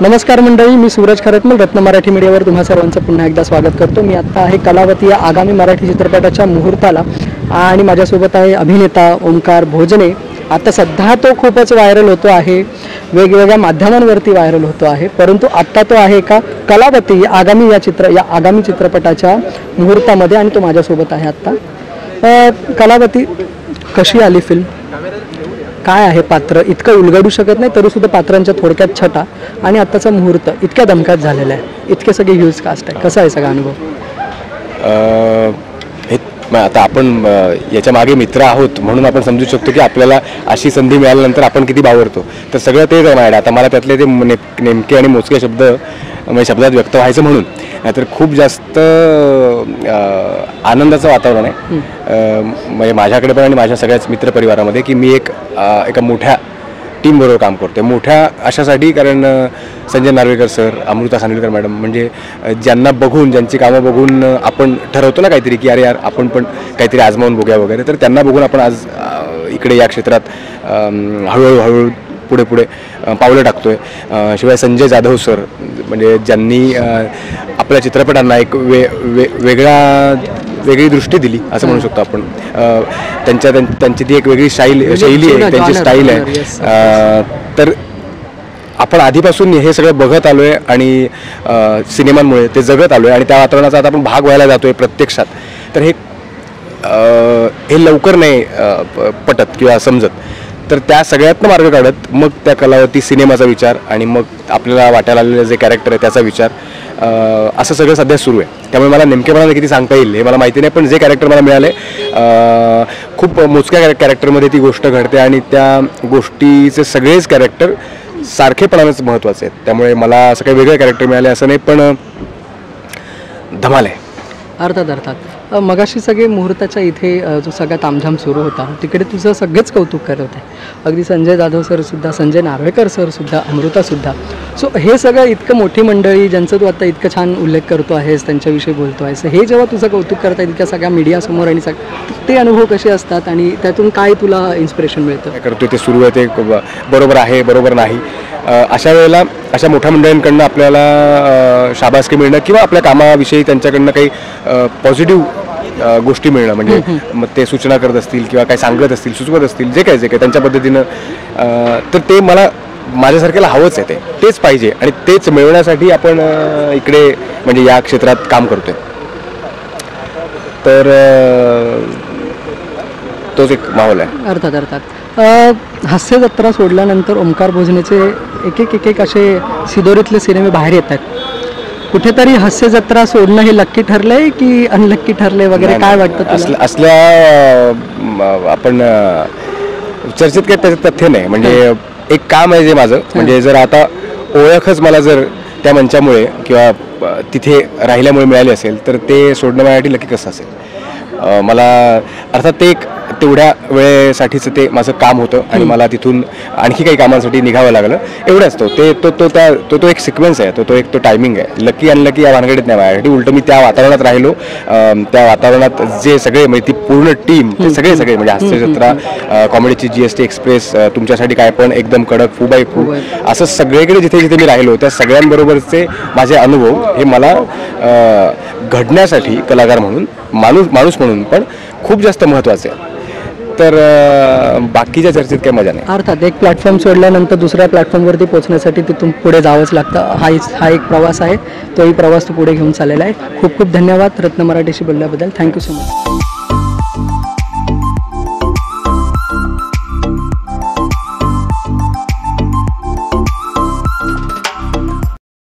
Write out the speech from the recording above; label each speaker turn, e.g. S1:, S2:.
S1: नमस्कार मंडळी मी सूरज खरतमल रत्न मराठी मीडियावर तुम्हा सर्वांचं पुन्हा एकदा स्वागत करतो. मी आत्ता आहे कलावती या आगामी मराठी चित्रपटाच्या मुहूर्ताला आणि माझ्यासोबत आहे अभिनेता ओंकार भोजने. आता सध्या तो खूपच व्हायरल होतो आहे वेगवेगळ्या माध्यमांवरती व्हायरल होतो आहे परंतु आत्ता तो आहे का कलावती या आगामी या चित्र या आगामी चित्रपटाच्या मुहूर्तामध्ये आणि तो माझ्यासोबत आहे आत्ता कलावती कशी आली फिल्म काय आहे पात्र? इतकं उलगडू शकत नाही तरी सुद्धा पात्रांच्या थोडक्यात छटा आणि आत्ताचा मुहूर्त इतक्या दमक्यात झालेला आहे. इतके सगळे ह्यूज कास्ट आहे कसा आहे सगळा अनुभव?
S2: हे आता आपण याच्या मागे मित्र आहोत म्हणून आपण समजू शकतो की आपल्याला अशी संधी मिळाल्यानंतर आपण किती बावरतो. तर सगळं तेच आहे आता मला त्यातले ते नेमके आणि मोजके शब्द म्हणजे शब्दात व्यक्त व्हायचं म्हणून. नाहीतर खूप जास्त आनंदाचं वातावरण आहे. म्हणजे माझ्याकडे पण आणि माझ्या सगळ्याच मित्रपरिवारामध्ये की मी एक एका मोठ्या टीमबरोबर काम करतो मोठ्या अशासाठी कारण संजय नार्वेकर सर अमृता खानविलकर मॅडम म्हणजे ज्यांना बघून ज्यांची कामं बघून आपण ठरवतो ना काहीतरी की अरे यार आपण पण काहीतरी आजमावून बघूया वगैरे तर त्यांना बघून आपण आज इकडे या क्षेत्रात हळूहळू हळूहळू पुढे पुढे पावलं टाकतोय. अ, शिवाय संजय जाधव सर म्हणजे ज्यांनी आपल्या चित्रपटांना एक वे वे वेगळा वेगळी दृष्टी दिली असं म्हणू शकतो आपण. त्यांच्या त्यां- त्यांची ती एक वेगळी शैली शैली आहे त्यांची स्टाईल आहे. तर आपण आधीपासून हे सगळं बघत आलोय आणि अ, सिनेमांमुळे ते जगत आलोय आणि त्या वातावरणाचा आता आपण भाग व्हायला जातोय प्रत्यक्षात. तर हे हे लवकर नाही पटत किंवा समजत. तर त्या सगळ्यातनं मार्ग काढत मग त्या कलावरती सिनेमाचा विचार आणि मग आपल्याला वाटायला आलेलं जे कॅरेक्टर आहे त्याचा विचार असं सगळं सध्या सुरू आहे. त्यामुळे मला नेमकेपणाने किती सांगता येईल हे मला माहिती नाही पण जे कॅरेक्टर मला मिळाले खूप मोजक्या कॅरेक्टरमध्ये ती गोष्ट घडते आणि त्या गोष्टीचे सगळेच कॅरेक्टर सारखेपणानेच महत्त्वाचे आहेत. त्यामुळे मला असं काही वेगळे कॅरेक्टर मिळाले असं नाही पण धमाल आहे.
S1: अर्थात अर्थात. मगाशी सगळे मुहूर्ताच्या इथे जो सगळा तामझाम सुरू होता तिकडे तुझं सगळेच कौतुक करत होते. अगदी संजय जाधव सरसुद्धा संजय नार्वेकर सरसुद्धा अमृतासुद्धा सो हे सगळं इतकं मोठी मंडळी ज्यांचं तू आता इतकं छान उल्लेख करतो आहेस त्यांच्याविषयी बोलतो आहेस हे जेव्हा तुझं कौतुक करता इतक्या सगळ्या मीडियासमोर आणि सग ते अनुभव कसे असतात आणि त्यातून काय तुला इन्स्पिरेशन मिळतं?
S2: काय ते सुरू आहे ते बरोबर आहे बरोबर नाही. अशा वेळेला अशा मोठ्या मंडळींकडनं आपल्याला शाबासकी मिळणं किंवा आपल्या कामाविषयी त्यांच्याकडनं काही पॉझिटिव्ह गोष्टी मिळणं. म्हणजे मग ते सूचना करत असतील किंवा काही सांगत असतील सुचवत असतील जे काय जे काय त्यांच्या पद्धतीनं तर ते मला माझ्यासारख्याला हवंच आहे ते. तेच पाहिजे आणि तेच मिळवण्यासाठी आपण इकडे म्हणजे या क्षेत्रात काम करतोय. तर तोच एक माहोल आहे.
S1: अर्थात अर्थात. हास्य जत्रा सोडल्यानंतर ओंकार भोजनेचे एक एक एक एक असे सिदोरीतले सिनेमे बाहेर येतात कुठेतरी हास्य जत्रा सोडणं हे लक्की ठरलंय की अनलक्की ठरलंय वगैरे काय वाटतं
S2: असल्या आपण चर्चेत काही त्याचं तथ्य नाही. म्हणजे एक काम आहे जे माझं. म्हणजे जर आता ओळखच मला जर त्या मंचामुळे किंवा तिथे राहिल्यामुळे मिळाली असेल तर ते सोडणं माझ्यासाठी लकी कसं असेल? मला अर्थात ते एक तेवढ्या वेळेसाठीचं ते माझं काम होतं आणि मला तिथून आणखी काही कामांसाठी निघावं लागलं. एवढंच तो. ते तो तो त्या तो तो एक सिक्वेन्स आहे. तो तो एक तो टायमिंग आहे. लकी अनलकी या भानगडीत नाही माझ्यासाठी. उलट मी त्या वातावरणात राहिलो. त्या वातावरणात जे सगळे म्हणजे ती पूर्ण टीम ते सगळे सगळे म्हणजे हास्यजत्रा कॉमेडीची जी एस टी एक्सप्रेस तुमच्यासाठी काय पण एकदम कडक फू बाय फू. असं सगळीकडे जिथे जिथे मी राहिलो त्या सगळ्यांबरोबरचे माझे अनुभव हे मला घडण्यासाठी कलाकार म्हणून माणूस माणूस म्हणून पण खूप जास्त महत्त्वाचे आहे तर बाकीच्या चर्चेत काही मजा नाही.
S1: अर्थात एक प्लॅटफॉर्म सोडल्यानंतर दुसऱ्या प्लॅटफॉर्मवरती पोहोचण्यासाठी तिथून पुढे जावंच लागतं. हा हा एक प्रवास आहे. तोही प्रवास तू पुढे घेऊन चाललेला आहे. खूप खूप धन्यवाद रत्न मराठीशी बोलल्याबद्दल. Thank you so much